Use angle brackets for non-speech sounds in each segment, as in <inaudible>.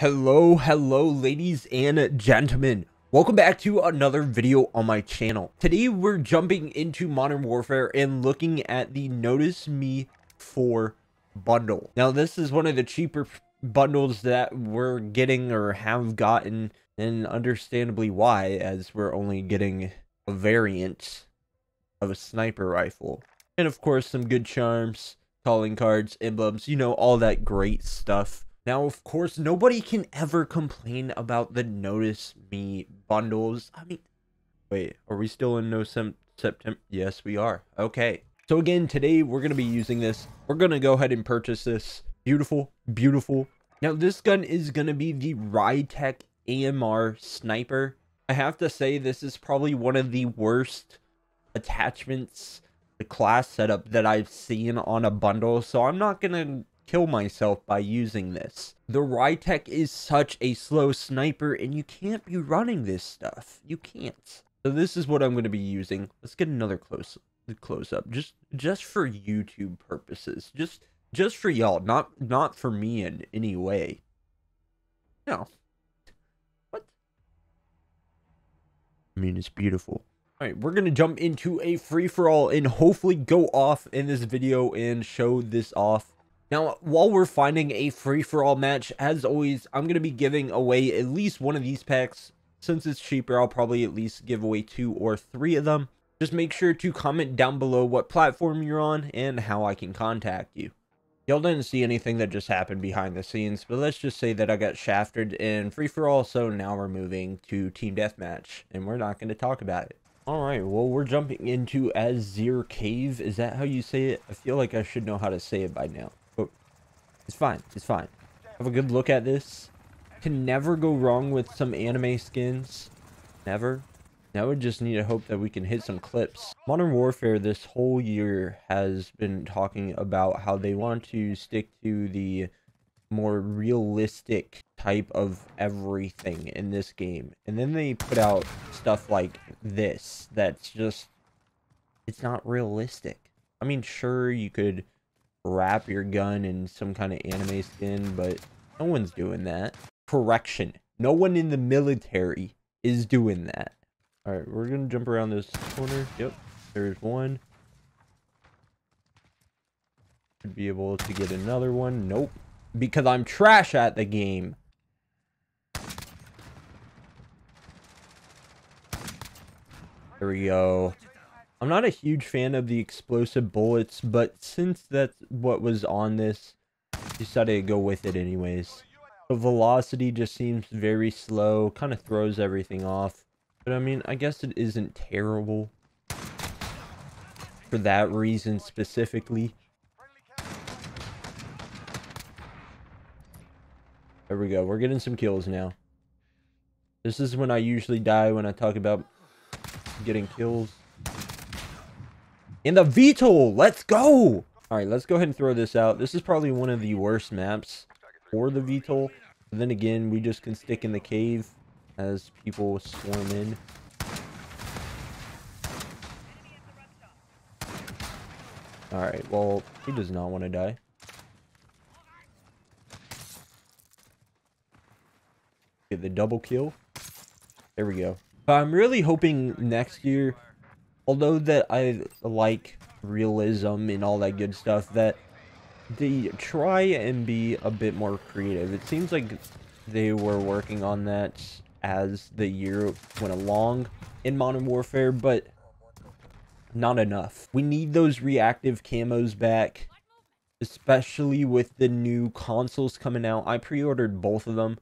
Hello, hello, ladies and gentlemen. Welcome back to another video on my channel. Today, we're jumping into Modern Warfare and looking at the Notice Me 4 bundle. Now, this is one of the cheaper bundles that we're getting or have gotten, and understandably why, as we're only getting a variant of a sniper rifle. And of course, some good charms, calling cards, emblems, you know, all that great stuff. Now, of course, nobody can ever complain about the Notice Me bundles. I mean, wait, are we still in no September? Yes, we are. Okay. So again, today we're going to be using this. We're going to go ahead and purchase this. Beautiful, beautiful. Now, this gun is going to be the Rytec AMR Sniper. I have to say, this is probably one of the worst attachments, the class setup that I've seen on a bundle. So I'm not going to kill myself by using this. The Rytec is such a slow sniper and you can't be running this stuff. You can't. So this is what I'm going to be using. Let's get another close close up just just for YouTube purposes. Just just for y'all, not not for me in any way. No. What? I mean, it's beautiful. All right, we're going to jump into a free-for-all and hopefully go off in this video and show this off now, while we're finding a free-for-all match, as always, I'm going to be giving away at least one of these packs. Since it's cheaper, I'll probably at least give away two or three of them. Just make sure to comment down below what platform you're on and how I can contact you. Y'all didn't see anything that just happened behind the scenes, but let's just say that I got shafted in free-for-all, so now we're moving to Team Deathmatch, and we're not going to talk about it. Alright, well, we're jumping into Azhir Cave. Is that how you say it? I feel like I should know how to say it by now. It's fine. It's fine. Have a good look at this. Can never go wrong with some anime skins. Never. Now we just need to hope that we can hit some clips. Modern Warfare this whole year has been talking about how they want to stick to the more realistic type of everything in this game. And then they put out stuff like this that's just it's not realistic. I mean, sure you could wrap your gun in some kind of anime skin, but no one's doing that. Correction. No one in the military is doing that. Alright, we're gonna jump around this corner. Yep, there's one. Should be able to get another one. Nope. Because I'm trash at the game. There we go. I'm not a huge fan of the explosive bullets, but since that's what was on this, decided to go with it anyways. The velocity just seems very slow, kind of throws everything off. But I mean, I guess it isn't terrible for that reason specifically. There we go. We're getting some kills now. This is when I usually die when I talk about getting kills. In the VTOL, let's go! Alright, let's go ahead and throw this out. This is probably one of the worst maps for the VTOL. But then again, we just can stick in the cave as people swarm in. Alright, well, he does not want to die. Get the double kill. There we go. I'm really hoping next year although that I like realism and all that good stuff, that they try and be a bit more creative. It seems like they were working on that as the year went along in Modern Warfare, but not enough. We need those reactive camos back, especially with the new consoles coming out. I pre-ordered both of them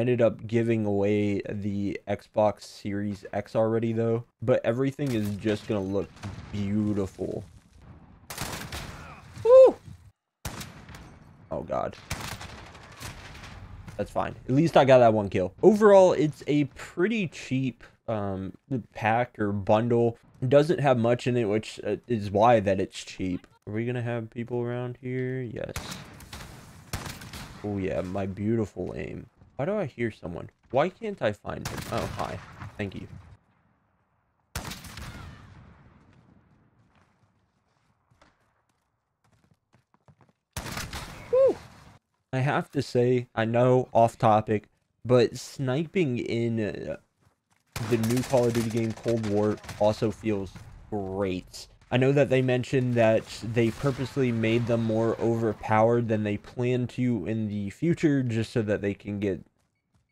ended up giving away the Xbox Series X already though. But everything is just gonna look beautiful. Woo! Oh god. That's fine. At least I got that one kill. Overall, it's a pretty cheap um, pack or bundle. It doesn't have much in it, which uh, is why that it's cheap. Are we gonna have people around here? Yes. Oh yeah, my beautiful aim. Why do I hear someone? Why can't I find him? Oh, hi. Thank you. I have to say, I know off topic, but sniping in uh, the new Call of Duty game Cold War also feels great. I know that they mentioned that they purposely made them more overpowered than they plan to in the future just so that they can get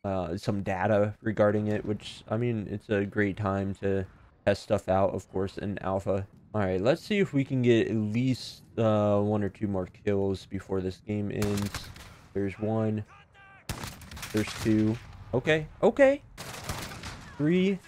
uh, some data regarding it, which, I mean, it's a great time to test stuff out, of course, in alpha. Alright, let's see if we can get at least uh, one or two more kills before this game ends. There's one. There's two. Okay, okay. Three.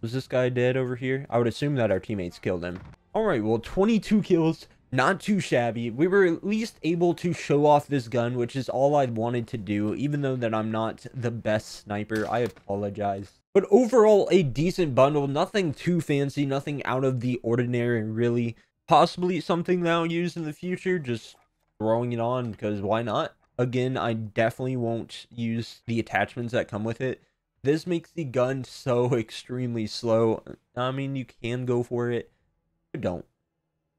Was this guy dead over here? I would assume that our teammates killed him. Alright, well, 22 kills. Not too shabby. We were at least able to show off this gun, which is all I wanted to do. Even though that I'm not the best sniper, I apologize. But overall, a decent bundle. Nothing too fancy, nothing out of the ordinary, really. Possibly something that I'll use in the future, just throwing it on, because why not? Again, I definitely won't use the attachments that come with it. This makes the gun so <laughs> extremely slow. I mean, you can go for it, but don't.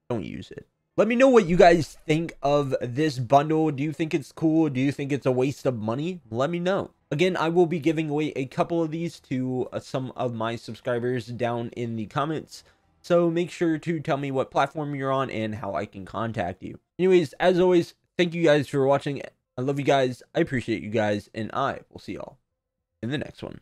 Don't use it. Let me know what you guys think of this bundle. Do you think it's cool? Do you think it's a waste of money? Let me know. Again, I will be giving away a couple of these to uh, some of my subscribers down in the comments. So make sure to tell me what platform you're on and how I can contact you. Anyways, as always, thank you guys for watching. I love you guys. I appreciate you guys. And I will see y'all in the next one.